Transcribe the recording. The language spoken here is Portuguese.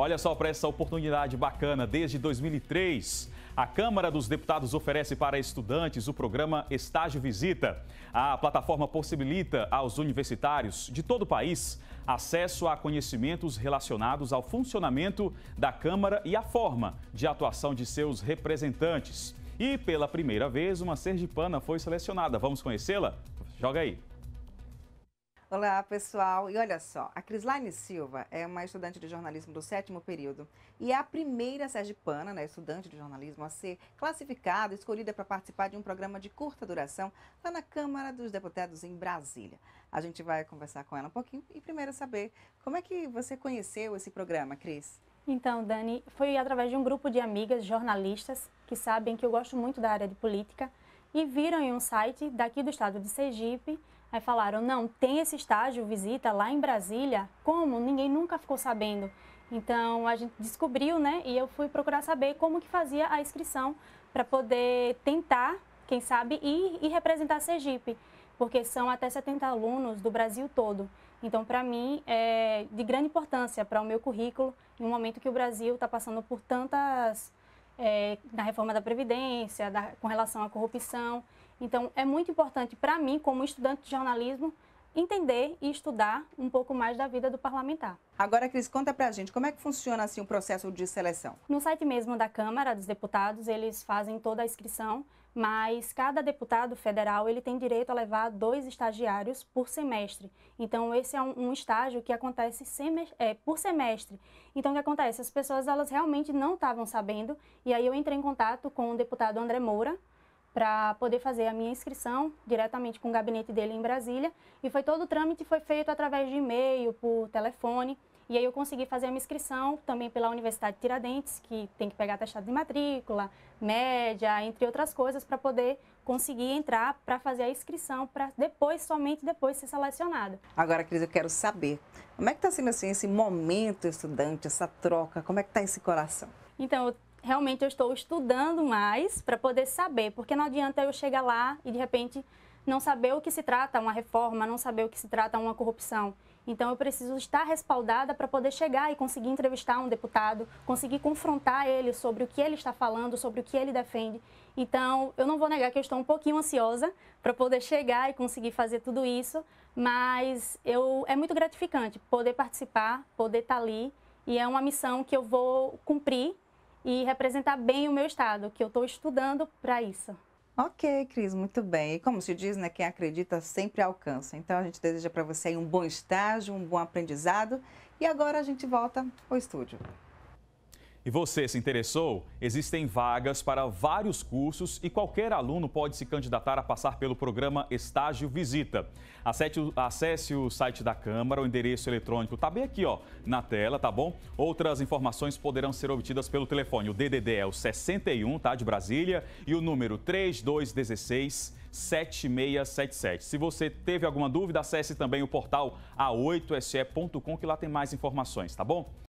Olha só para essa oportunidade bacana. Desde 2003, a Câmara dos Deputados oferece para estudantes o programa Estágio Visita. A plataforma possibilita aos universitários de todo o país acesso a conhecimentos relacionados ao funcionamento da Câmara e a forma de atuação de seus representantes. E pela primeira vez, uma sergipana foi selecionada. Vamos conhecê-la? Joga aí. Olá, pessoal. E olha só, a Crislaine Silva é uma estudante de jornalismo do sétimo período e é a primeira sergipana, né, estudante de jornalismo, a ser classificada, escolhida para participar de um programa de curta duração lá na Câmara dos Deputados em Brasília. A gente vai conversar com ela um pouquinho e primeiro saber como é que você conheceu esse programa, Cris? Então, Dani, foi através de um grupo de amigas jornalistas que sabem que eu gosto muito da área de política e viram em um site daqui do estado de Sergipe Aí falaram, não, tem esse estágio, visita lá em Brasília. Como? Ninguém nunca ficou sabendo. Então a gente descobriu, né? E eu fui procurar saber como que fazia a inscrição para poder tentar, quem sabe, ir e representar Sergipe, porque são até 70 alunos do Brasil todo. Então, para mim, é de grande importância para o meu currículo, em um momento que o Brasil está passando por tantas. É, na reforma da Previdência, da, com relação à corrupção. Então, é muito importante para mim, como estudante de jornalismo, entender e estudar um pouco mais da vida do parlamentar. Agora, Cris, conta pra gente como é que funciona assim o processo de seleção. No site mesmo da Câmara dos Deputados, eles fazem toda a inscrição, mas cada deputado federal ele tem direito a levar dois estagiários por semestre. Então, esse é um, um estágio que acontece semestre, é, por semestre. Então, o que acontece? As pessoas elas realmente não estavam sabendo, e aí eu entrei em contato com o deputado André Moura, para poder fazer a minha inscrição diretamente com o gabinete dele em Brasília. E foi todo o trâmite foi feito através de e-mail, por telefone. E aí eu consegui fazer a minha inscrição também pela Universidade de Tiradentes, que tem que pegar testado de matrícula, média, entre outras coisas, para poder conseguir entrar para fazer a inscrição, para depois, somente depois, ser selecionada. Agora, Cris, eu quero saber, como é que está sendo assim esse momento estudante, essa troca, como é que está esse coração? Então, realmente eu estou estudando mais para poder saber, porque não adianta eu chegar lá e de repente não saber o que se trata uma reforma, não saber o que se trata uma corrupção. Então eu preciso estar respaldada para poder chegar e conseguir entrevistar um deputado, conseguir confrontar ele sobre o que ele está falando, sobre o que ele defende. Então eu não vou negar que eu estou um pouquinho ansiosa para poder chegar e conseguir fazer tudo isso, mas eu é muito gratificante poder participar, poder estar ali e é uma missão que eu vou cumprir e representar bem o meu estado, que eu estou estudando para isso. Ok, Cris, muito bem. E como se diz, né, quem acredita sempre alcança. Então a gente deseja para você um bom estágio, um bom aprendizado. E agora a gente volta ao estúdio. E você se interessou? Existem vagas para vários cursos e qualquer aluno pode se candidatar a passar pelo programa Estágio Visita. Acesse o site da Câmara, o endereço eletrônico está bem aqui ó, na tela, tá bom? Outras informações poderão ser obtidas pelo telefone. O DDD é o 61, tá, de Brasília, e o número 3216 7677. Se você teve alguma dúvida, acesse também o portal a8se.com que lá tem mais informações, tá bom?